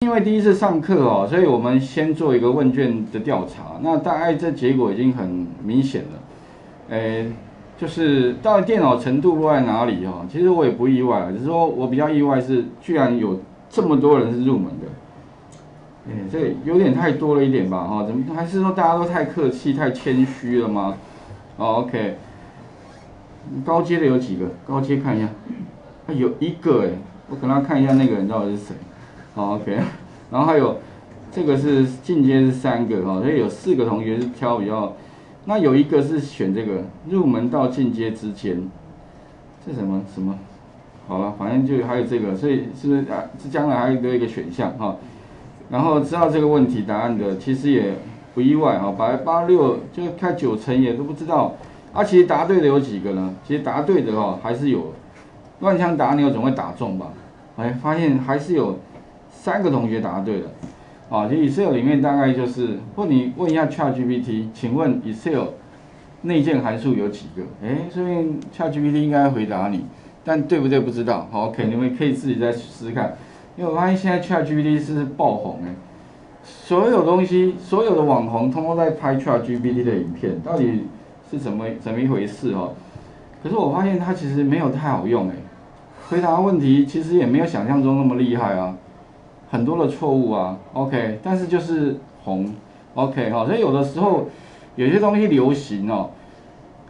因为第一次上课哦，所以我们先做一个问卷的调查。那大概这结果已经很明显了，诶，就是到底电脑程度落在哪里哦？其实我也不意外，只是说我比较意外是，居然有这么多人是入门的。诶，这有点太多了一点吧？哈，怎么还是说大家都太客气、太谦虚了吗？哦，OK，高阶的有几个？高阶看一下，有一个诶，我可能要看一下那个人到底是谁。好，OK，然后还有这个是进阶是三个哈，所以有四个同学是挑比较，那有一个是选这个入门到进阶之间，这什么什么？好了，反正就还有这个，所以是不是啊？这将来还有多一个选项哈。然后知道这个问题答案的，其实也不意外哈，百分八六就看九成也都不知道。啊，其实答对的有几个呢？其实答对的哈还是有，乱枪打鸟总会打中吧？哎，发现还是有。三个同学答对了，啊，就 Excel 里面大概就是，或你问一下 ChatGPT，请问 Excel 内建函数有几个？哎，所以 ChatGPT 应该回答你，但对不对不知道。好，OK，你们可以自己再试试看，因为我发现现在 ChatGPT 是爆红哎，所有东西，所有的网红通通在拍 ChatGPT 的影片，到底是怎么怎么一回事哦？可是我发现它其实没有太好用哎，回答问题其实也没有想象中那么厉害啊。很多的错误啊，OK，但是就是红，OK 哈，所以有的时候有些东西流行哦，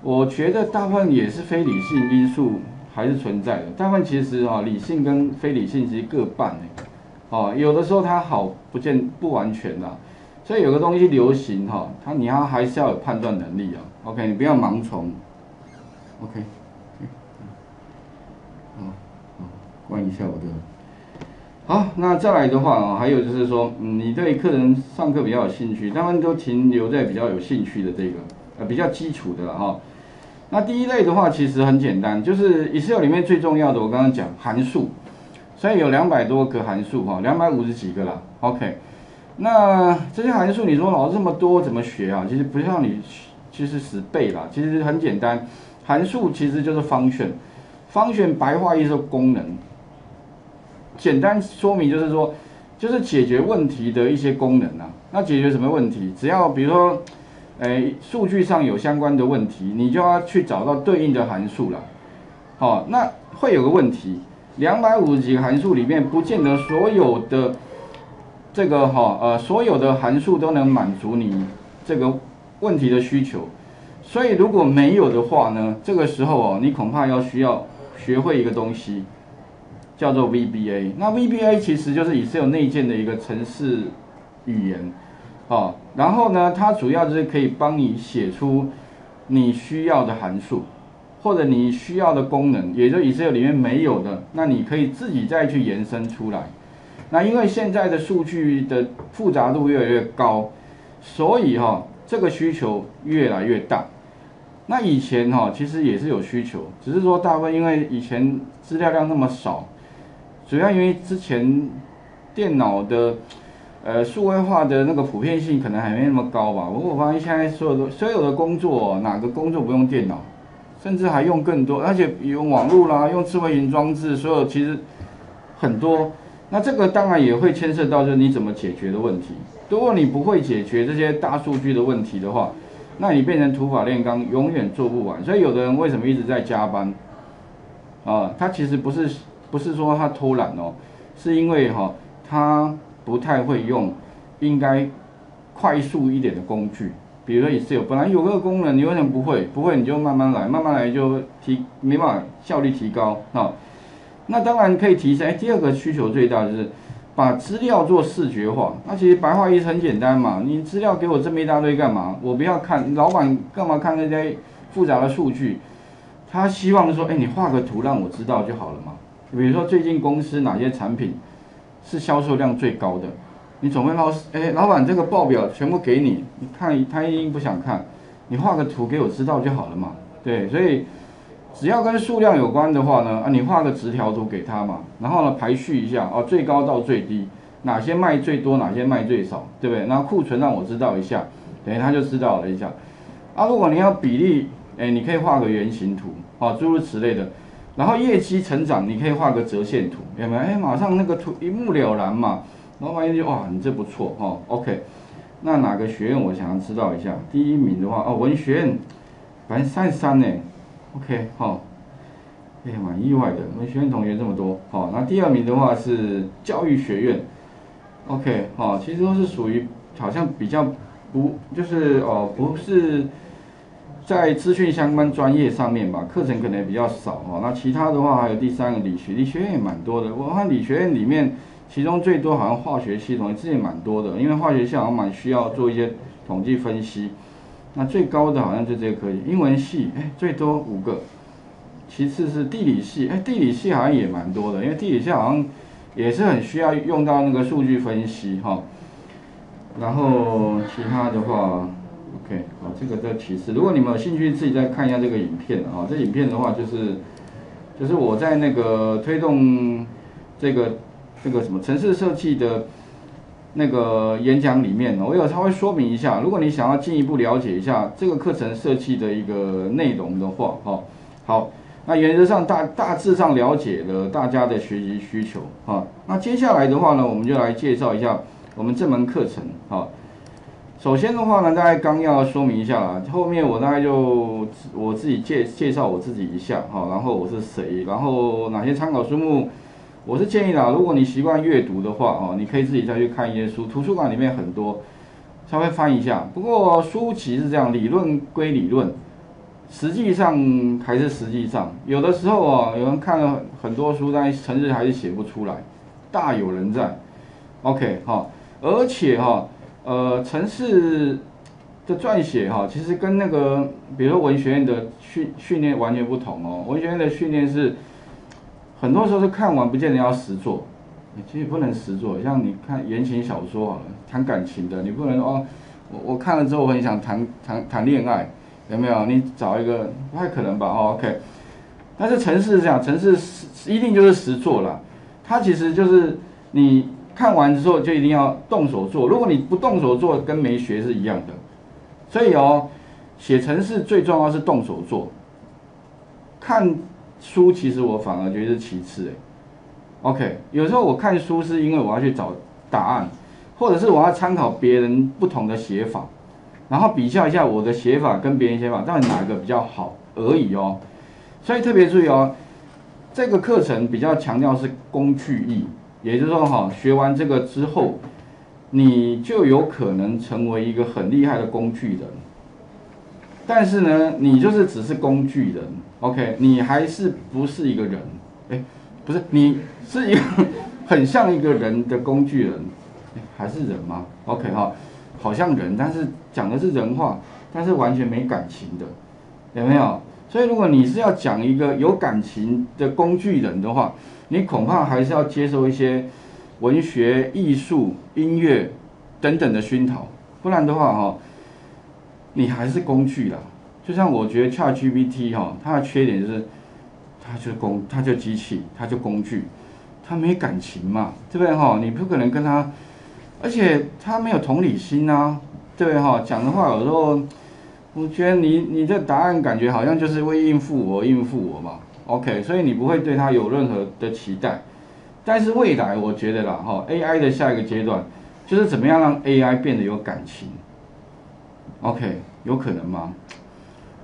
我觉得大部分也是非理性因素还是存在的，大部分其实啊理性跟非理性其实各半呢，哦，有的时候它好不见不完全的，所以有个东西流行哈，它你要还是要有判断能力啊，OK，你不要盲从，OK，嗯，好，关一下我的。好，那再来的话啊，还有就是说，嗯，你对客人上课比较有兴趣，他们都停留在比较有兴趣的这个，呃，比较基础的了哈。那第一类的话，其实很简单，就是 Excel 里面最重要的，我刚刚讲函数，所以有两百多个函数哈，两百五十几个啦。OK，那这些函数，你说老师这么多怎么学啊？其实不像你，其实死背啦，其实很简单，函数其实就是方选，方选白话意思功能。简单说明就是说，就是解决问题的一些功能啊。那解决什么问题？只要比如说，诶，数据上有相关的问题，你就要去找到对应的函数了。好，那会有个问题，两百五十几个函数里面，不见得所有的这个哈呃所有的函数都能满足你这个问题的需求。所以如果没有的话呢，这个时候哦，你恐怕要需要学会一个东西。叫做 VBA，那 VBA 其实就是 Excel 内建的一个程式语言，哦，然后呢，它主要就是可以帮你写出你需要的函数，或者你需要的功能，也就 Excel 里面没有的，那你可以自己再去延伸出来。那因为现在的数据的复杂度越来越高，所以哈，这个需求越来越大。那以前哈，其实也是有需求，只是说大部分因为以前资料量那么少。主要因为之前电脑的呃数位化的那个普遍性可能还没那么高吧。不过我发现现在所有的所有的工作，哪个工作不用电脑，甚至还用更多，而且用网络啦，用智慧型装置，所有其实很多。那这个当然也会牵涉到就是你怎么解决的问题。如果你不会解决这些大数据的问题的话，那你变成土法炼钢，永远做不完。所以有的人为什么一直在加班？啊，他其实不是。不是说他偷懒哦，是因为哈他不太会用应该快速一点的工具，比如说 Excel 本来有个功能，你为什么不会？不会你就慢慢来，慢慢来就提没办法效率提高哈。那当然可以提升。哎，第二个需求最大就是把资料做视觉化。那其实白话意思很简单嘛，你资料给我这么一大堆干嘛？我不要看，老板干嘛看那些复杂的数据？他希望说，哎，你画个图让我知道就好了嘛。比如说最近公司哪些产品是销售量最高的，你总会老哎，老板这个报表全部给你，你看他一定不想看，你画个图给我知道就好了嘛。对，所以只要跟数量有关的话呢，啊，你画个直条图给他嘛，然后呢排序一下，哦，最高到最低，哪些卖最多，哪些卖最少，对不对？然后库存让我知道一下，等于他就知道了一下。啊，如果你要比例，哎，你可以画个圆形图，啊，诸如此类的。然后业绩成长，你可以画个折线图，有没有？哎，马上那个图一目了然嘛。老板一听哇，你这不错哈，OK。那哪个学院我想要知道一下？第一名的话哦，文学院百分之三十三呢，OK 好，哎蛮意外的，文学院同学这么多，好，那第二名的话是教育学院，OK 好，其实都是属于好像比较不就是哦不是在资讯相关专业上面吧，课程可能比较少哦。那其他的话还有第三个理学，理学院也蛮多的，我看理学院里面。其中最多好像化学系统这也蛮多的，因为化学系好像蛮需要做一些统计分析。那最高的好像就这个可以，英文系哎最多五个，其次是地理系，哎地理系好像也蛮多的，因为地理系好像也是很需要用到那个数据分析哈。然后其他的话，OK，好这个的提示，如果你们有兴趣自己再看一下这个影片啊，这影片的话就是就是我在那个推动这个。这个什么城市设计的那个演讲里面，我有稍微说明一下。如果你想要进一步了解一下这个课程设计的一个内容的话，哈，好，那原则上大大致上了解了大家的学习需求，哈。那接下来的话呢，我们就来介绍一下我们这门课程，哈。首先的话呢，大概纲要说明一下啦，后面我大概就我自己介介绍我自己一下，哈，然后我是谁，然后哪些参考书目。我是建议啦，如果你习惯阅读的话，哦，你可以自己再去看一些书，图书馆里面很多，稍微翻一下。不过书其实是这样，理论归理论，实际上还是实际上，有的时候啊，有人看了很多书，但城市还是写不出来，大有人在。OK 哈，而且哈，呃，城市的撰写哈，其实跟那个，比如说文学院的训训练完全不同哦，文学院的训练是。很多时候是看完不见得要实做，其实不能实做。像你看言情小说好了，谈感情的，你不能哦，我我看了之后我很想谈谈谈恋爱，有没有？你找一个不太可能吧？哦，OK。但是城市是这样，城市是一定就是实做了。它其实就是你看完之后就一定要动手做，如果你不动手做，跟没学是一样的。所以哦，写程式最重要是动手做，看。书其实我反而觉得是其次哎，OK，有时候我看书是因为我要去找答案，或者是我要参考别人不同的写法，然后比较一下我的写法跟别人写法到底哪一个比较好而已哦。所以特别注意哦，这个课程比较强调是工具意，也就是说哈，学完这个之后，你就有可能成为一个很厉害的工具人。但是呢，你就是只是工具人，OK？你还是不是一个人？哎，不是，你是一个很像一个人的工具人，还是人吗？OK 哈，好像人，但是讲的是人话，但是完全没感情的，有没有？所以如果你是要讲一个有感情的工具人的话，你恐怕还是要接受一些文学、艺术、音乐等等的熏陶，不然的话哈。你还是工具啦，就像我觉得 ChatGPT 哈，它的缺点就是，它就工，它就机器，它就工具，它没感情嘛，对不对哈？你不可能跟它，而且它没有同理心啊，对不对哈？讲的话有时候，我觉得你你的答案感觉好像就是为应付我应付我嘛，OK，所以你不会对它有任何的期待。但是未来我觉得啦哈，AI 的下一个阶段就是怎么样让 AI 变得有感情。OK，有可能吗？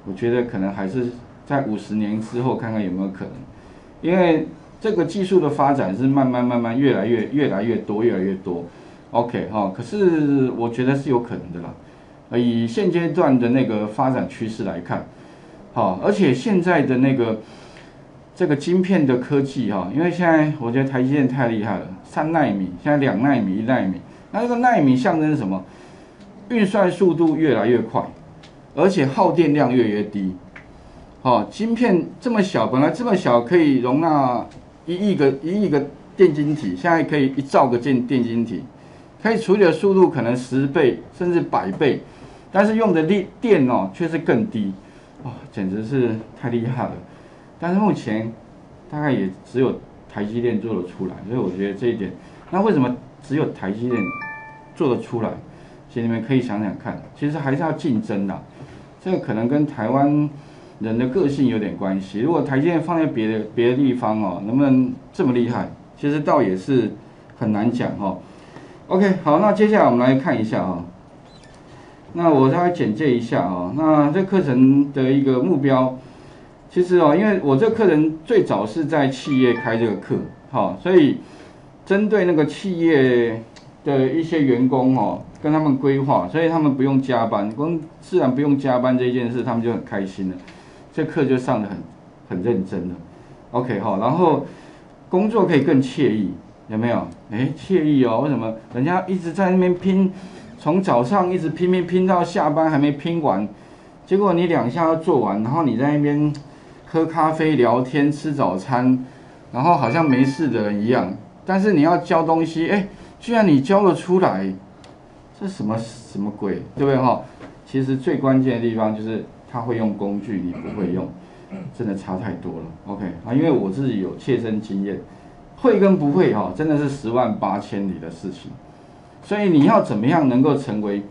我觉得可能还是在五十年之后看看有没有可能，因为这个技术的发展是慢慢慢慢越来越越来越多越来越多。OK 哈，可是我觉得是有可能的啦。以现阶段的那个发展趋势来看，好，而且现在的那个这个晶片的科技哈，因为现在我觉得台积电太厉害了，三纳米现在两纳米一纳米，那这个纳米象征什么？运算速度越来越快，而且耗电量越来越低。好，晶片这么小，本来这么小可以容纳一亿个一亿个电晶体，现在可以一兆个电电晶体，可以处理的速度可能十倍甚至百倍，但是用的力电哦却是更低，哇，简直是太厉害了。但是目前大概也只有台积电做得出来，所以我觉得这一点，那为什么只有台积电做得出来？其实你们可以想想看，其实还是要竞争的，这个可能跟台湾人的个性有点关系。如果台积电放在别的别的地方哦，能不能这么厉害？其实倒也是很难讲哈。OK，好，那接下来我们来看一下啊。那我稍微简介一下啊。那这课程的一个目标，其实哦，因为我这课程最早是在企业开这个课，好，所以针对那个企业的一些员工哦，跟他们规划，所以他们不用加班，光自然不用加班这件事，他们就很开心了。这课就上的很很认真了。OK 哈，然后工作可以更惬意。有没有？哎，惬意哦。为什么？人家一直在那边拼，从早上一直拼命拼到下班还没拼完，结果你两下要做完，然后你在那边喝咖啡、聊天、吃早餐，然后好像没事的人一样。但是你要交东西，哎，居然你交了出来，这什么什么鬼？对不对哈？其实最关键的地方就是他会用工具，你不会用，真的差太多了。OK 啊，因为我自己有切身经验。会跟不会哈，真的是十万八千里的事情。所以你要怎么样能够成为，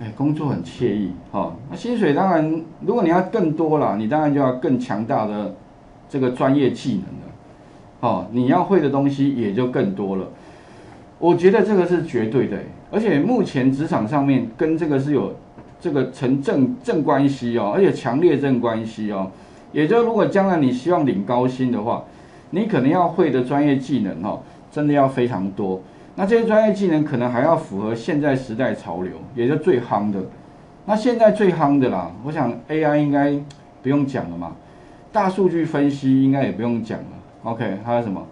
哎，工作很惬意哈。那薪水当然，如果你要更多了，你当然就要更强大的这个专业技能了。哦，你要会的东西也就更多了。我觉得这个是绝对的，而且目前职场上面跟这个是有这个成正正关系哦，而且强烈正关系哦。也就如果将来你希望领高薪的话。你可能要会的专业技能哦，真的要非常多。那这些专业技能可能还要符合现在时代潮流，也就最夯的。那现在最夯的啦，我想 AI 应该不用讲了嘛，大数据分析应该也不用讲了。OK，还有什么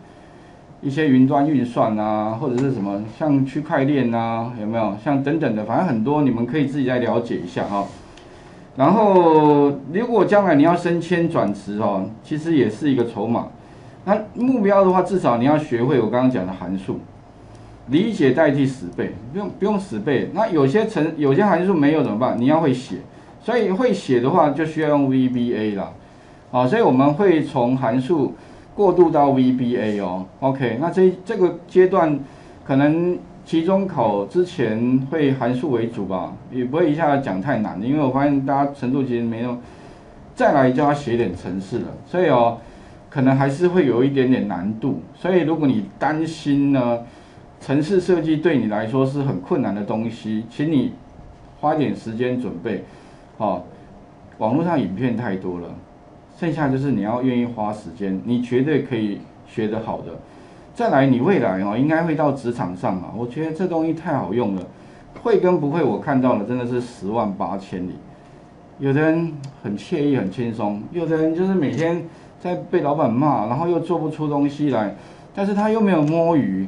一些云端运算啊，或者是什么像区块链啊，有没有？像等等的，反正很多，你们可以自己再了解一下哈。然后，如果将来你要升迁转职哦，其实也是一个筹码。那目标的话，至少你要学会我刚刚讲的函数，理解代替死背，不用不用死背。那有些程有些函数没有怎么办？你要会写，所以会写的话就需要用 VBA 啦。好，所以我们会从函数过渡到 VBA 哦。OK，那这这个阶段可能期中考之前会函数为主吧，也不会一下子讲太难，因为我发现大家程度其实没有，再来就要写点程式了，所以哦。可能还是会有一点点难度，所以如果你担心呢，城市设计对你来说是很困难的东西，请你花点时间准备。哦，网络上影片太多了，剩下就是你要愿意花时间，你绝对可以学得好的。再来，你未来哦应该会到职场上啊，我觉得这东西太好用了，会跟不会我看到的真的是十万八千里。有的人很惬意很轻松，有的人就是每天。在被老板骂，然后又做不出东西来，但是他又没有摸鱼，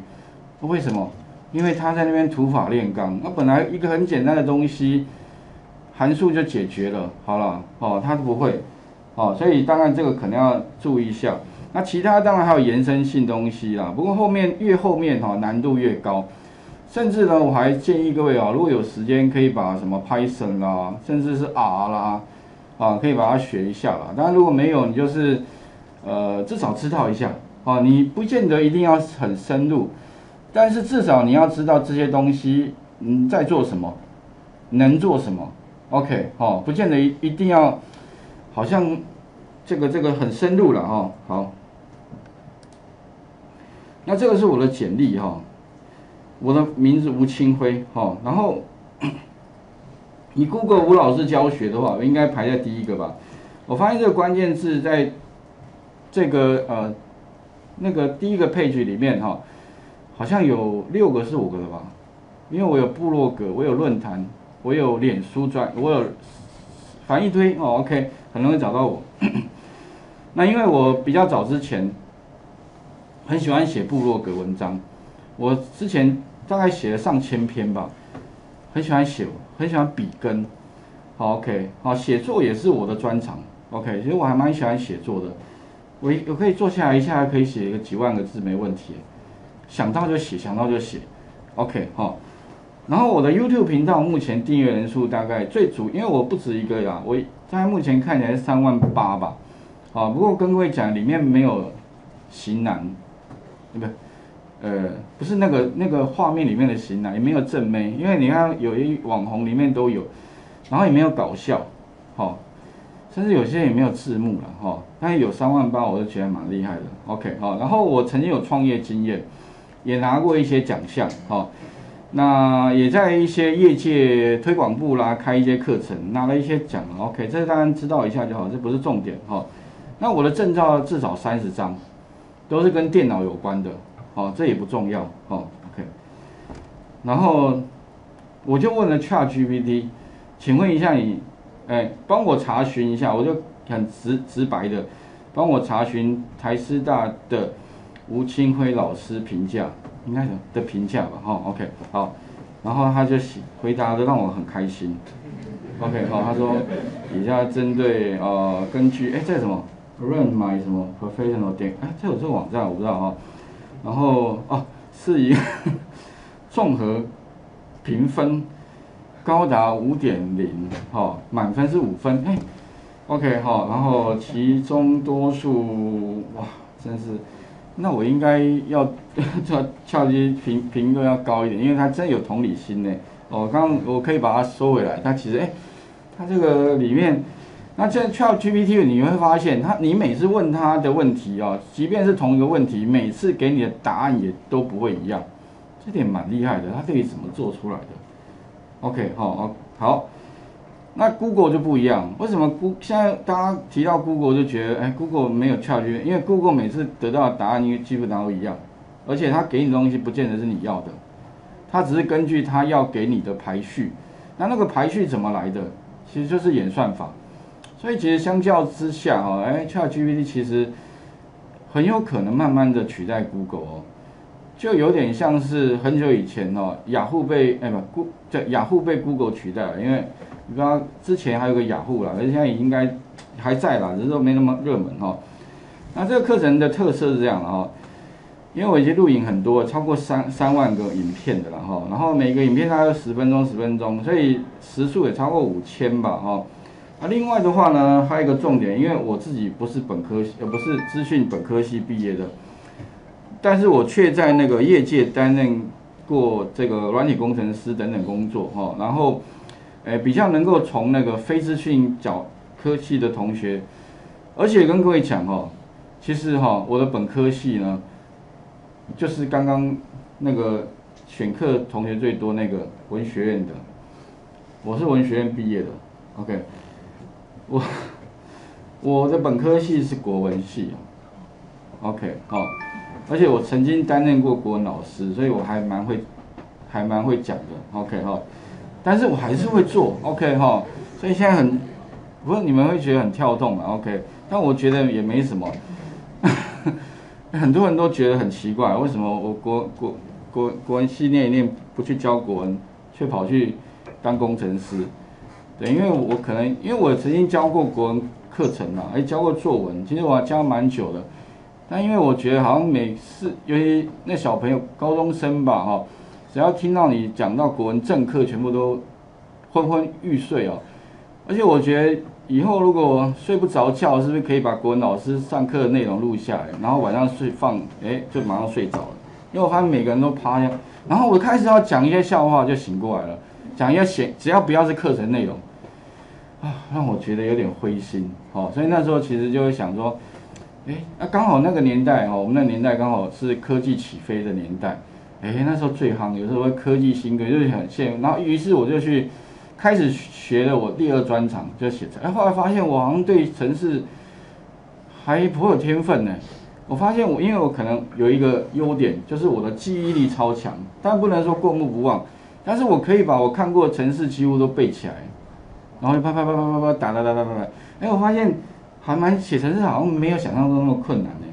为什么？因为他在那边土法炼钢，那本来一个很简单的东西，函数就解决了，好了，哦，他不会，哦，所以当然这个可能要注意一下。那其他当然还有延伸性东西啦，不过后面越后面哈难度越高，甚至呢我还建议各位啊，如果有时间可以把什么 Python 啦，甚至是 R 啦，啊，可以把它学一下啦。当然如果没有，你就是。呃，至少知道一下哦，你不见得一定要很深入，但是至少你要知道这些东西嗯在做什么，能做什么，OK 哦，不见得一定要，好像这个这个很深入了哦，好，那这个是我的简历哈，我的名字吴清辉哈，然后 你 Google 吴老师教学的话，应该排在第一个吧？我发现这个关键字在。这个呃，那个第一个 page 里面哈，好像有六个是五个的吧？因为我有部落格，我有论坛，我有脸书专，我有反一堆哦，OK，很容易找到我。那因为我比较早之前很喜欢写部落格文章，我之前大概写了上千篇吧，很喜欢写，很喜欢笔耕。好 OK，好写作也是我的专长。OK，其实我还蛮喜欢写作的。我我可以坐下来一下，可以写个几万个字没问题，想到就写，想到就写，OK 哈。然后我的 YouTube 频道目前订阅人数大概最主，因为我不止一个呀，我在目前看起来是三万八吧，啊，不过跟各位讲，里面没有型男，不对？呃，不是那个那个画面里面的型男，也没有正妹，因为你看有一网红里面都有，然后也没有搞笑，好。甚至有些也没有字幕了哈，但是有三万八，我就觉得蛮厉害的。OK，好，然后我曾经有创业经验，也拿过一些奖项哈。那也在一些业界推广部啦开一些课程，拿了一些奖。OK，这当然知道一下就好，这不是重点哈。那我的证照至少三十张，都是跟电脑有关的，哦，这也不重要哦。OK，然后我就问了 ChatGPT，请问一下你，哎，帮我查询一下，我就很直直白的帮我查询台师大的吴清辉老师评价。应该的评价吧，哈，OK，好，然后他就回答的让我很开心，OK，好，他说，以下针对呃，根据哎，这什么，run my 什么？professional 点，哎，这有这个网站我不知道哈，然后哦，是一个 综合评分高达五点零，哈，满分是五分，哎，OK，好，然后其中多数哇，真是。那我应该要 叫跳机评评论要高一点，因为他真有同理心呢。哦，刚我可以把它收回来。他其实哎，他这个里面，那这 Chat GPT 你会发现，他你每次问他的问题哦，即便是同一个问题，每次给你的答案也都不会一样，这点蛮厉害的。他可以怎么做出来的？OK，好，好，好。那 Google 就不一样，为什么 Google 现在大家提到 Google 就觉得，哎，Google 没有 ChatGPT，，因为 Google 每次得到的答案因为基本上都一样，而且它给你的东西不见得是你要的，它只是根据它要给你的排序，那那个排序怎么来的？其实就是演算法，所以其实相较之下，哈，哎，ChatGPT 其实很有可能慢慢的取代 Google 哦，就有点像是很久以前哦，雅虎被哎不，Go 叫雅虎被 Google 取代了，因为你刚之前还有个雅虎啦，而且现在应该还在啦，只是说没那么热门哈。那这个课程的特色是这样的哈，因为我已经录影很多，超过三三万个影片的了哈，然后每个影片大概十分钟十分钟，所以时数也超过五千吧哈。那另外的话呢，还有一个重点，因为我自己不是本科，呃不是资讯本科系毕业的，但是我却在那个业界担任过这个软体工程师等等工作哈，然后。哎，比较能够从那个非资讯角科系的同学，而且跟各位讲哦，其实哈，我的本科系呢，就是刚刚那个选课同学最多那个文学院的，我是文学院毕业的，OK，我我的本科系是国文系，OK，好，而且我曾经担任过国文老师，所以我还蛮会，还蛮会讲的，OK 哈。但是我还是会做，OK 哈，所以现在很，不过你们会觉得很跳动嘛，OK，但我觉得也没什么，很多人都觉得很奇怪，为什么我国国国国文系念一念不去教国文，却跑去当工程师？对，因为我可能因为我曾经教过国文课程嘛，还教过作文，其实我还教蛮久的，那因为我觉得好像每次，尤其那小朋友高中生吧，哈。只要听到你讲到国文正课，全部都昏昏欲睡哦。而且我觉得以后如果睡不着觉，是不是可以把国文老师上课的内容录下来，然后晚上睡放，哎，就马上睡着了。因为我发现每个人都趴下，然后我开始要讲一些笑话，就醒过来了。讲一些闲，只要不要是课程内容，啊，让我觉得有点灰心。哦，所以那时候其实就会想说，哎，那刚好那个年代哦，我们那年代刚好是科技起飞的年代。哎，那时候最夯，有时候科技新歌就是很羡慕，然后于是我就去开始学了我第二专长，就写程。哎，后来发现我好像对城市还颇有天分呢。我发现我，因为我可能有一个优点，就是我的记忆力超强，但不能说过目不忘，但是我可以把我看过的城市几乎都背起来，然后就啪啪啪啪啪啪打打打打打打。哎，我发现还蛮写程式好像没有想象中那么困难呢。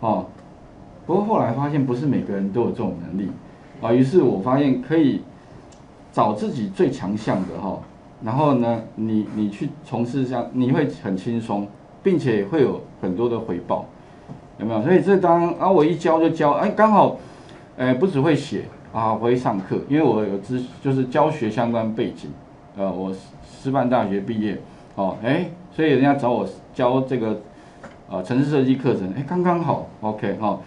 哦。不过后来发现不是每个人都有这种能力，啊，于是我发现可以找自己最强项的哈，然后呢，你你去从事这样，你会很轻松，并且会有很多的回报，有没有？所以这当啊，我一教就教，哎，刚好，哎，不只会写啊，会上课，因为我有知就是教学相关背景，呃，我师范大学毕业，哦，哎，所以人家找我教这个呃城市设计课程，哎，刚刚好，OK 哈。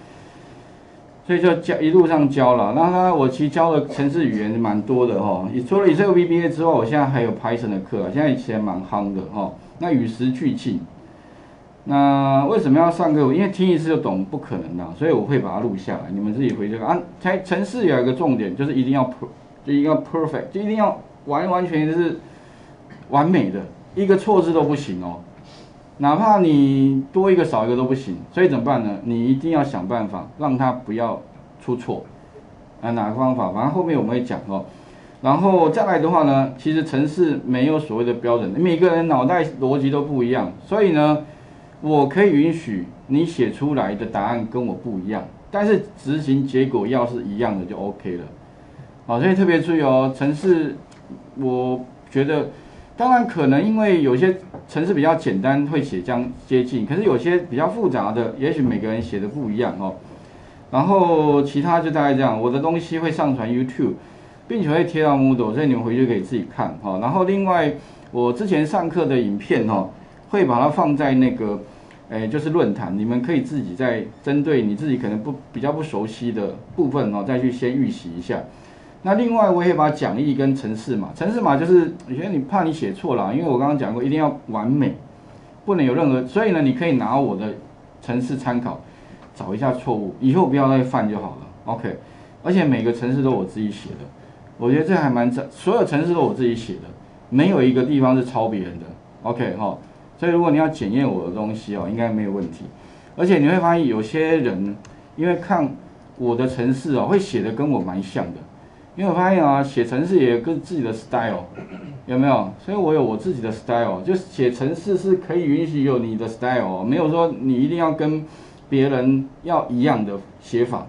所以就教一路上教了，那他我其实教的城市语言蛮多的哈。除了以这个 VBA 之外，我现在还有 Python 的课，现在其实蛮夯的哈。那与时俱进。那为什么要上课？因为听一次就懂不可能的，所以我会把它录下来，你们自己回去看啊。城城市有一个重点，就是一定要就一定要 perfect，就一定要完完全全是完美的，一个错字都不行哦。哪怕你多一个少一个都不行，所以怎么办呢？你一定要想办法让它不要出错。啊，哪个方法？反正后面我们会讲哦。然后再来的话呢，其实城市没有所谓的标准，每个人脑袋逻辑都不一样，所以呢，我可以允许你写出来的答案跟我不一样，但是执行结果要是一样的就 OK 了。好，所以特别注意哦，城市，我觉得，当然可能因为有些城市比较简单，会写将接近，可是有些比较复杂的，也许每个人写的不一样哦。然后其他就大概这样，我的东西会上传 YouTube。并且会贴到 Moodle，所以你们回去可以自己看哈。然后另外，我之前上课的影片哈，会把它放在那个，诶，就是论坛，你们可以自己在针对你自己可能不比较不熟悉的部分哦，再去先预习一下。那另外，我也把讲义跟程式码，程式码就是有些你怕你写错了，因为我刚刚讲过，一定要完美，不能有任何，所以呢，你可以拿我的程式参考，找一下错误，以后不要再犯就好了。OK，而且每个程式都我自己写的。我觉得这还蛮正，所有程式都我自己写的，没有一个地方是抄别人的。OK 哈，所以如果你要检验我的东西哦，应该没有问题。而且你会发现有些人因为看我的程式哦，会写的跟我蛮像的。因为我发现啊，写程式也有跟自己的 style，有没有？所以我有我自己的 style，就写程式是可以允许有你的 style，没有说你一定要跟别人要一样的写法。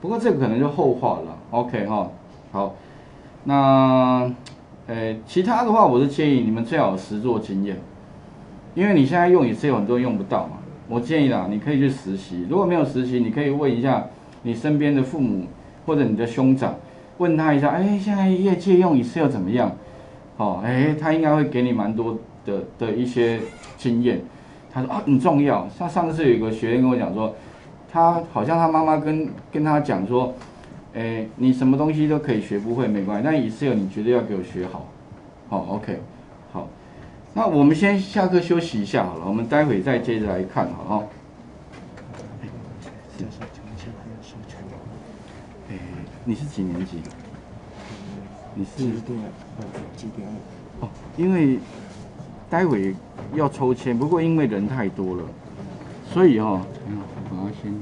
不过这个可能就后话了。OK 哈，好。那，呃，其他的话，我是建议你们最好实做经验，因为你现在用也是有很多用不到嘛。我建议啦，你可以去实习，如果没有实习，你可以问一下你身边的父母或者你的兄长，问他一下，哎，现在业界用 Excel 怎么样？哦，哎，他应该会给你蛮多的的一些经验。他说啊，很重要。像上次有一个学员跟我讲说，他好像他妈妈跟跟他讲说。哎，你什么东西都可以学不会没关系，但 Excel 你绝对要给我学好，好，OK，好，那我们先下课休息一下好了，我们待会再接着来看，好哈。哎，你是几年级？你是几点？几点？哦，因为待会要抽签，不过因为人太多了，所以哦，我要先。